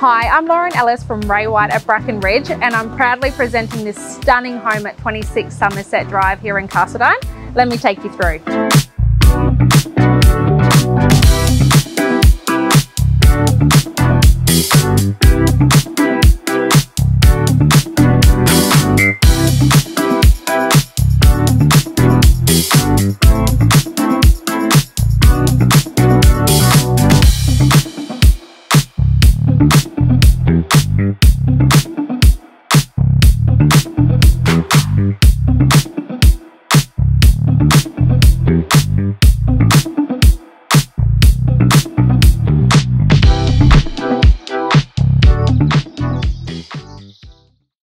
Hi, I'm Lauren Ellis from Ray White at Bracken Ridge, and I'm proudly presenting this stunning home at 26 Somerset Drive here in Carseldine. Let me take you through. Thank